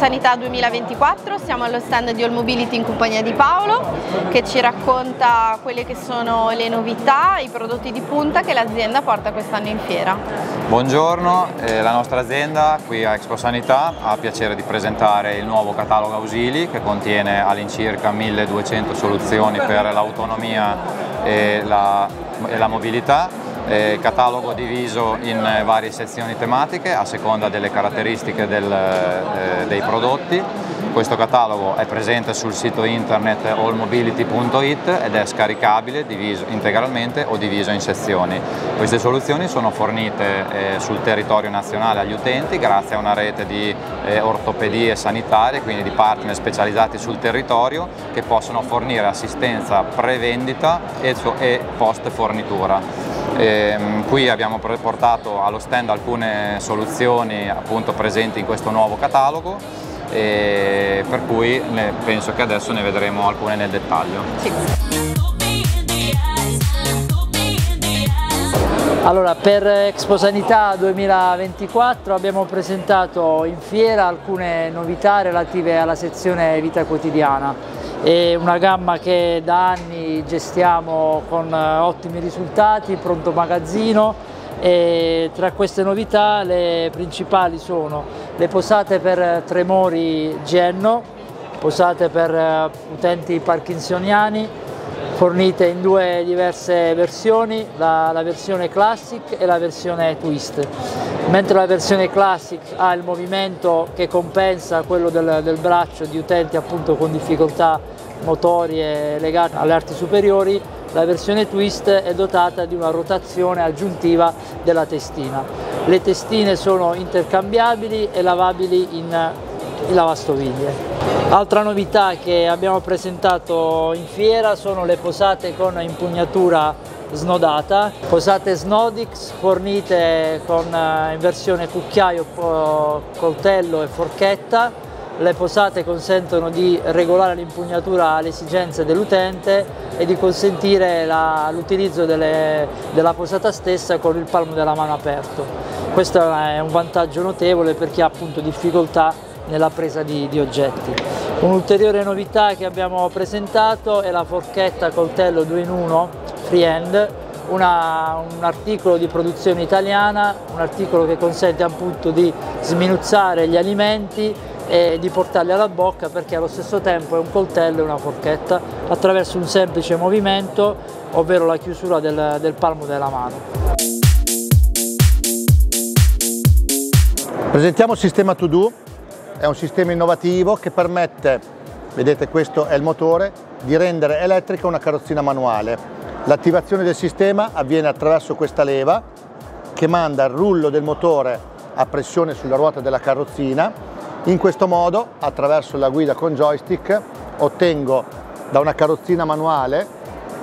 Sanità 2024, siamo allo stand di All Mobility in compagnia di Paolo che ci racconta quelle che sono le novità, i prodotti di punta che l'azienda porta quest'anno in fiera. Buongiorno, eh, la nostra azienda qui a Expo Sanità ha piacere di presentare il nuovo catalogo ausili che contiene all'incirca 1200 soluzioni per l'autonomia e la, e la mobilità eh, catalogo diviso in varie sezioni tematiche a seconda delle caratteristiche del, eh, dei prodotti. Questo catalogo è presente sul sito internet allmobility.it ed è scaricabile diviso integralmente o diviso in sezioni. Queste soluzioni sono fornite eh, sul territorio nazionale agli utenti grazie a una rete di eh, ortopedie sanitarie, quindi di partner specializzati sul territorio che possono fornire assistenza pre-vendita e post fornitura. Ehm, qui abbiamo portato allo stand alcune soluzioni appunto presenti in questo nuovo catalogo e per cui penso che adesso ne vedremo alcune nel dettaglio. Sì. Allora, per Expo Sanità 2024 abbiamo presentato in fiera alcune novità relative alla sezione vita quotidiana è una gamma che da anni gestiamo con eh, ottimi risultati, pronto magazzino e tra queste novità le principali sono le posate per tremori Genno, posate per eh, utenti parkinsoniani, fornite in due diverse versioni, la, la, versione Classic e la versione Twist. Mentre la versione Classic ha il movimento che compensa quello del, del braccio di utenti appunto con difficoltà motorie legate alle arti superiori, la versione Twist è dotata di una rotazione aggiuntiva della testina. Le testine sono intercambiabili e lavabili in, in lavastoviglie. Altra novità che abbiamo presentato in fiera sono le posate con impugnatura snodata, posate Snodix fornite con, eh, in versione cucchiaio, coltello e forchetta. Le posate consentono di regolare l'impugnatura alle esigenze dell'utente e di consentire l'utilizzo della posata stessa con il palmo della mano aperto. Questo è un vantaggio notevole per chi ha appunto difficoltà nella presa di, di oggetti. Un'ulteriore novità che abbiamo presentato è la forchetta coltello 2 in 1 freehand, una, un articolo di produzione italiana, un articolo che consente appunto di sminuzzare gli alimenti e di portarli alla bocca perché allo stesso tempo è un coltello e una forchetta attraverso un semplice movimento, ovvero la chiusura del, del palmo della mano. Presentiamo il sistema To Do è un sistema innovativo che permette, vedete questo è il motore, di rendere elettrica una carrozzina manuale. L'attivazione del sistema avviene attraverso questa leva che manda il rullo del motore a pressione sulla ruota della carrozzina. In questo modo, attraverso la guida con joystick, ottengo da una carrozzina manuale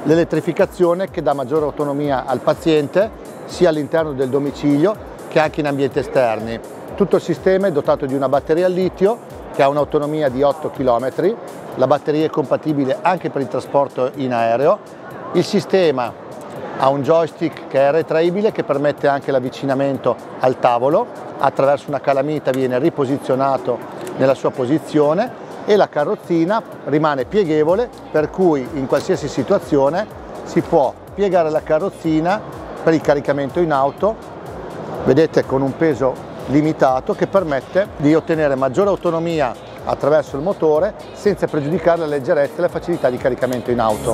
l'elettrificazione che dà maggiore autonomia al paziente sia all'interno del domicilio che anche in ambienti esterni. Tutto il sistema è dotato di una batteria al litio che ha un'autonomia di 8 km, la batteria è compatibile anche per il trasporto in aereo, il sistema ha un joystick che è retraibile che permette anche l'avvicinamento al tavolo, attraverso una calamita viene riposizionato nella sua posizione e la carrozzina rimane pieghevole per cui in qualsiasi situazione si può piegare la carrozzina per il caricamento in auto, vedete con un peso limitato che permette di ottenere maggiore autonomia attraverso il motore senza pregiudicare la leggerezza e la facilità di caricamento in auto.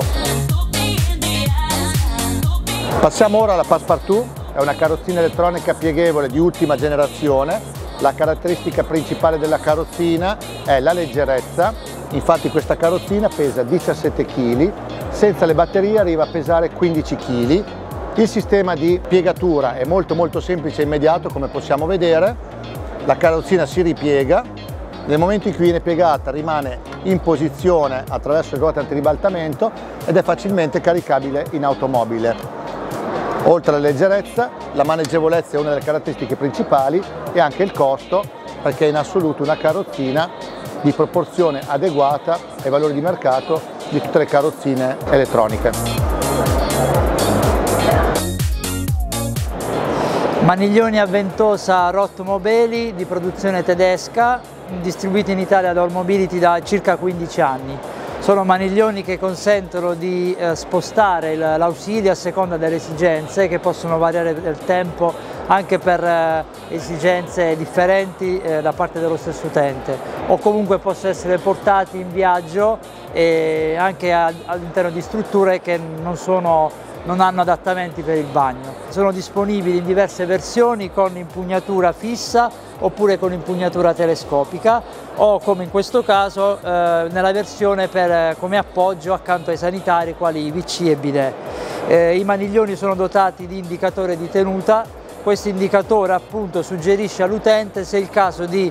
Passiamo ora alla Passepartout, è una carrozzina elettronica pieghevole di ultima generazione. La caratteristica principale della carrozzina è la leggerezza, infatti questa carrozzina pesa 17 kg, senza le batterie arriva a pesare 15 kg il sistema di piegatura è molto molto semplice e immediato come possiamo vedere, la carrozzina si ripiega, nel momento in cui viene piegata rimane in posizione attraverso il ruote antiribaltamento ed è facilmente caricabile in automobile. Oltre alla leggerezza, la maneggevolezza è una delle caratteristiche principali e anche il costo perché è in assoluto una carrozzina di proporzione adeguata ai valori di mercato di tutte le carrozzine elettroniche. Maniglioni a ventosa Rotto Mobili di produzione tedesca, distribuiti in Italia da All Mobility da circa 15 anni. Sono maniglioni che consentono di eh, spostare l'ausilio a seconda delle esigenze che possono variare nel tempo anche per eh, esigenze differenti eh, da parte dello stesso utente o comunque possono essere portati in viaggio e anche all'interno di strutture che non sono non hanno adattamenti per il bagno. Sono disponibili in diverse versioni con impugnatura fissa oppure con impugnatura telescopica o come in questo caso eh, nella versione per, come appoggio accanto ai sanitari quali VC e bidet. Eh, I maniglioni sono dotati di indicatore di tenuta, questo indicatore appunto suggerisce all'utente se è il caso di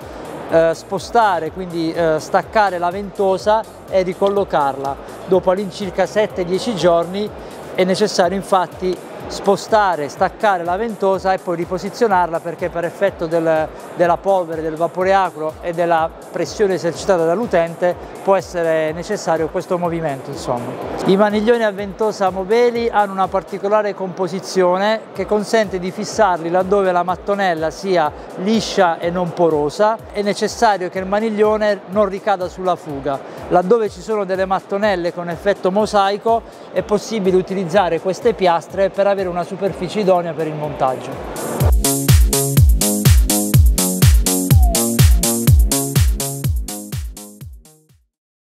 eh, spostare, quindi eh, staccare la ventosa e ricollocarla. Dopo all'incirca 7-10 giorni è necessario infatti spostare, staccare la ventosa e poi riposizionarla perché per effetto del, della polvere, del vapore acro e della pressione esercitata dall'utente può essere necessario questo movimento. Insomma. I maniglioni a ventosa Mobeli hanno una particolare composizione che consente di fissarli laddove la mattonella sia liscia e non porosa, è necessario che il maniglione non ricada sulla fuga. Laddove ci sono delle mattonelle con effetto mosaico è possibile utilizzare queste piastre per avere una superficie idonea per il montaggio.